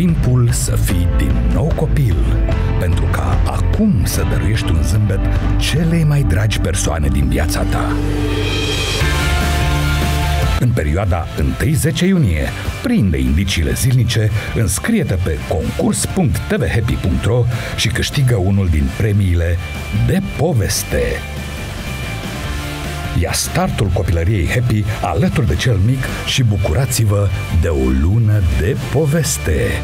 timpul să fii din nou copil, pentru ca acum să dăruiești un zâmbet celei mai dragi persoane din viața ta. În perioada 1-10 iunie, prinde indiciile zilnice, înscrie-te pe concurs.tvhappy.ro și câștigă unul din premiile de poveste. Ia startul copilăriei Happy alături de cel mic și bucurați-vă de o lună de poveste.